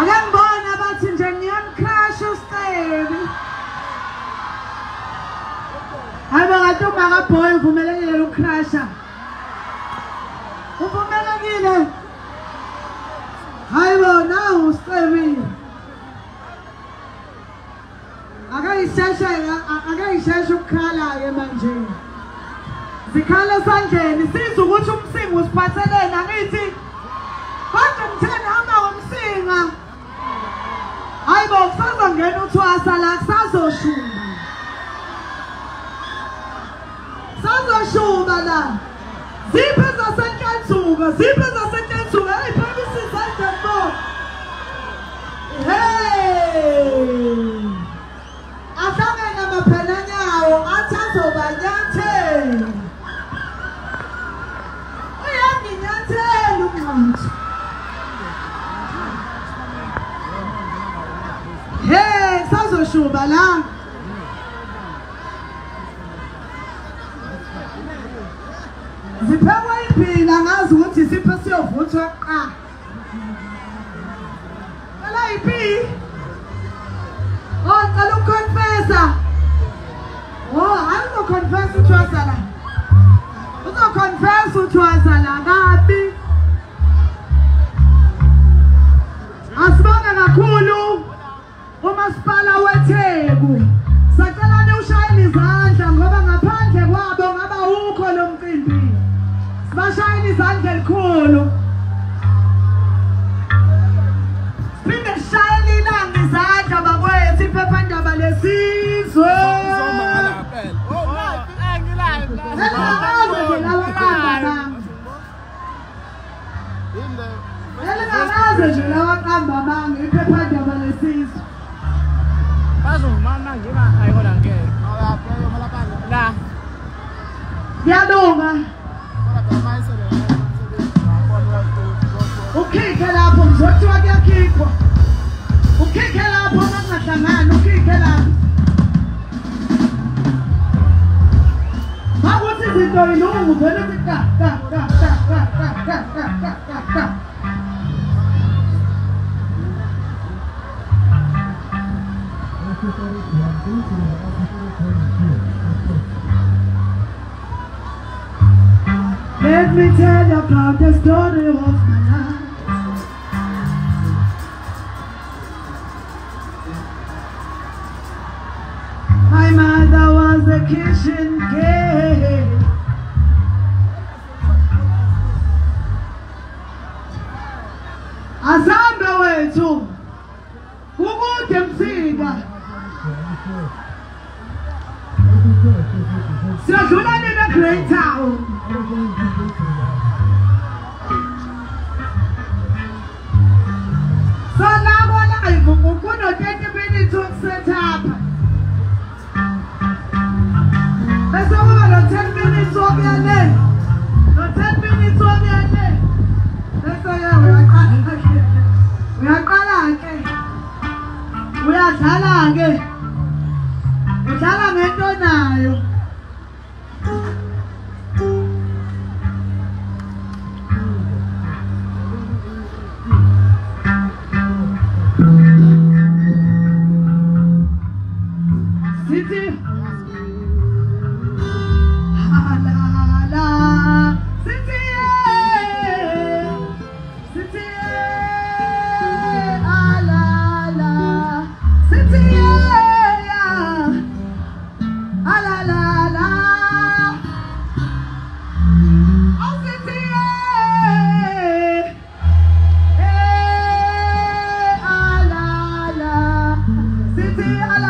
Akangibona bathi nje ngiyamcrash uStevi. Hayibo kanti uma kaBoy uvumelekile ukucrasha. Uvumelekile. Hayibo nawu uStevi. Akayisheshe akayisheshe ukukhala ke manje. Sikhalo sandleni sizwe ukuthi umsimo usiphathelene angithi kodwa ngitheni hamba ngomsinga hayi bo kusazongena uthwasa la kusazoshuba sazoshuba la. Ziphi ezasenhlansuka ziphi ezasenhlansuka hey phambi sizandla bo. Hey. Ahlangene amaphenanyawo athi azobanyathela sazoshuba la ziphekwa iphila ngazi ukuthi isipho siyovuthwa qa phela yiphi Oh, ngicela ukuconfessa. Oh, hayi uzoconfessa uthwasa la. Uzoconfessa uthwasa the kitchen gate. Asanda wethu kukude msika siyadlula nina Great Town? Sanabona ivu kuno 30 minutes okusethe Allah.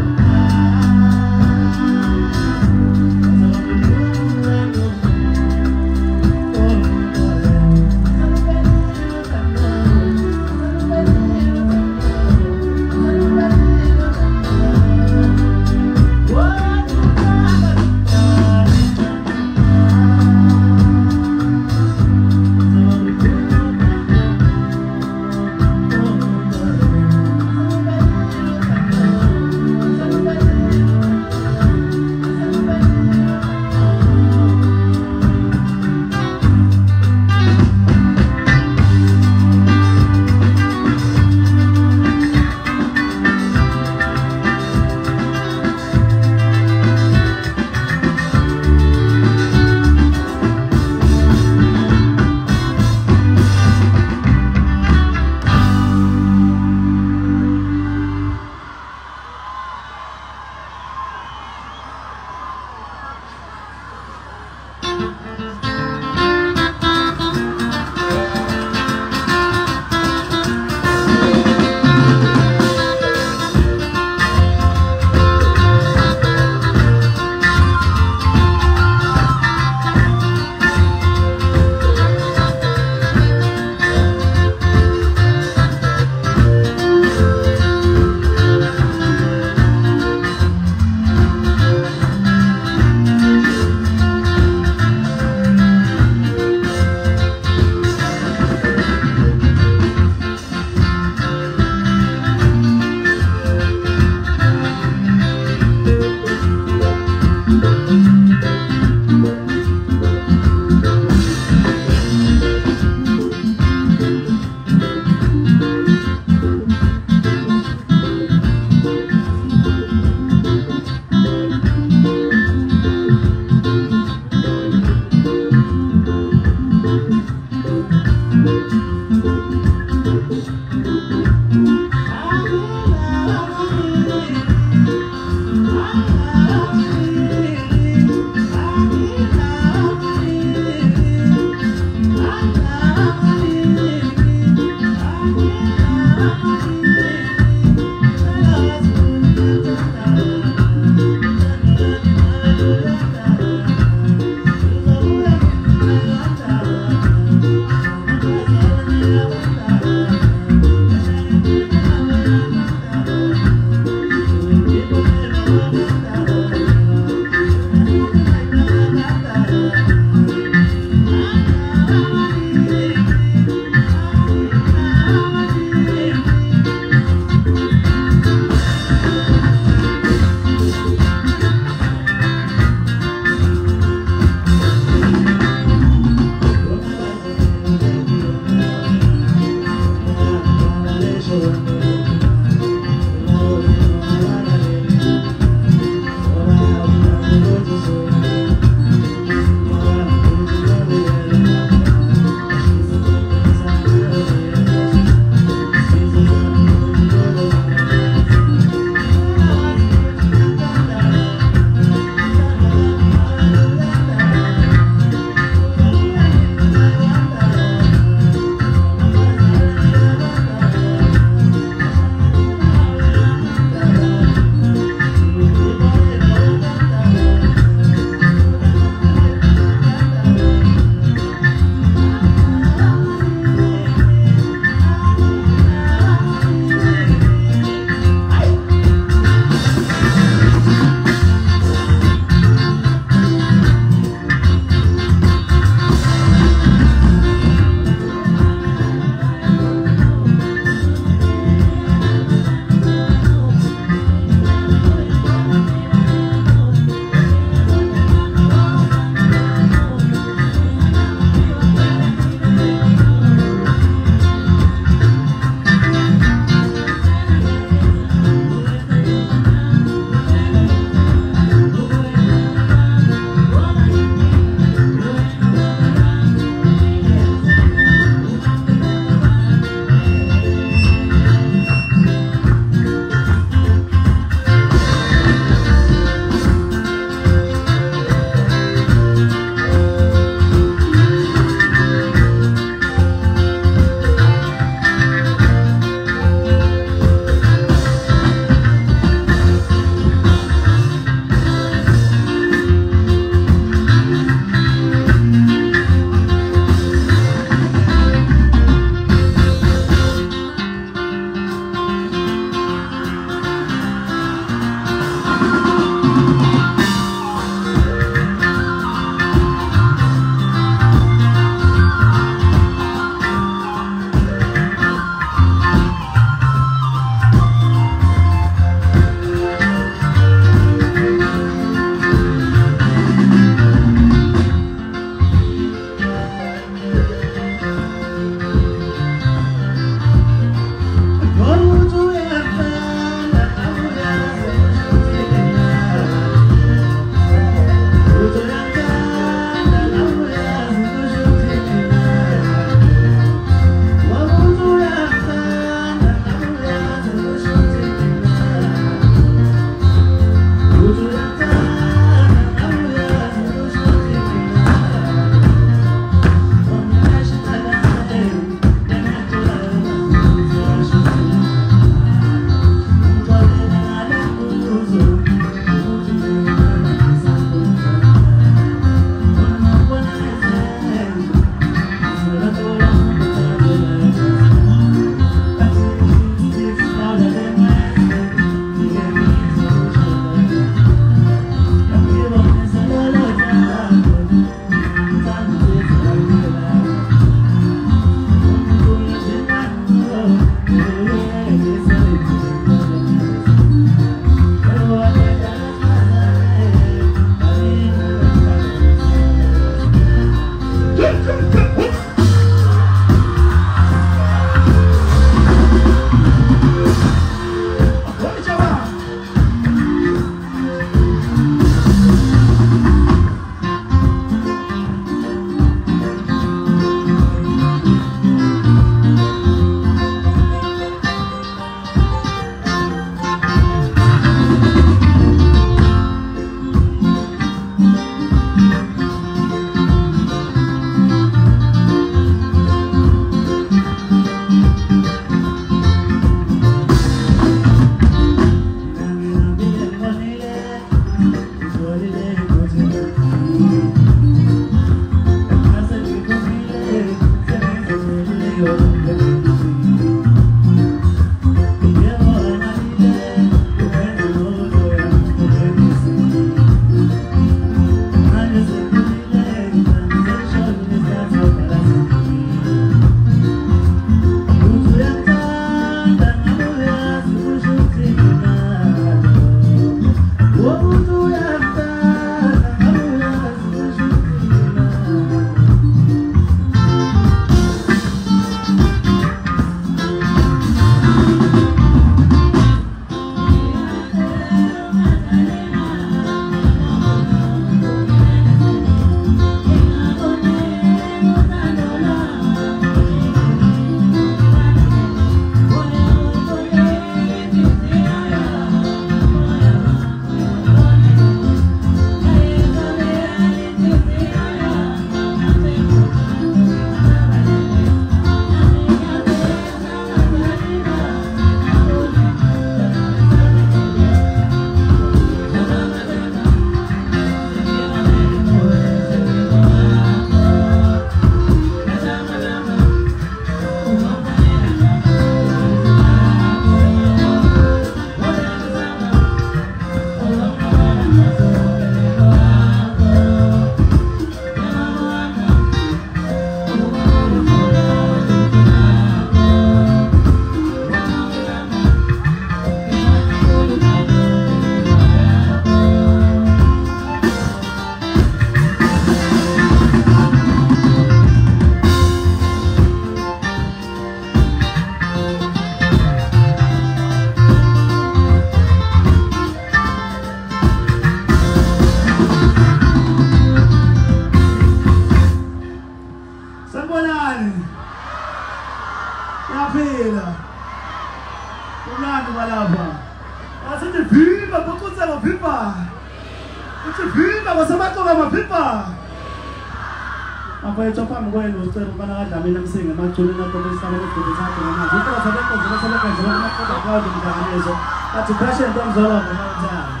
depression comes all over all the time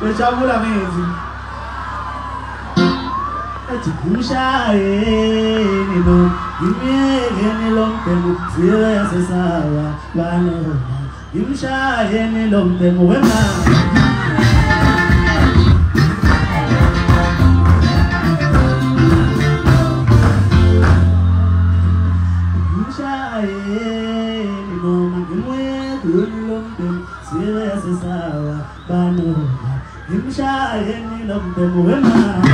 bejabula mithi ethikushayeni lo ngimyekeni lo mbhemu ziwe yasesaba banona ngimshayeni lo mbhemu wemama cantando buena.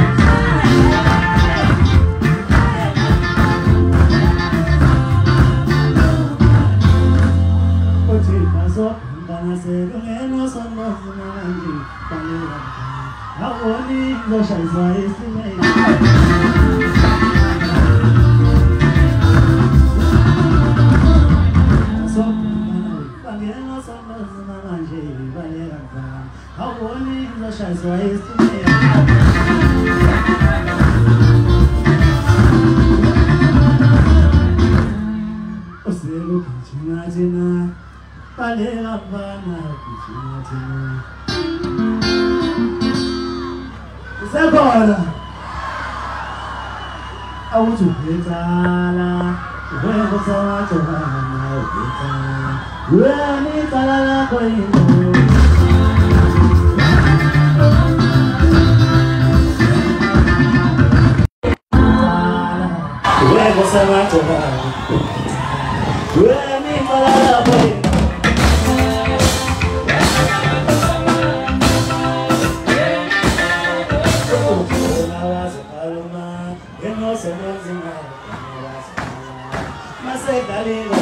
Mas é da.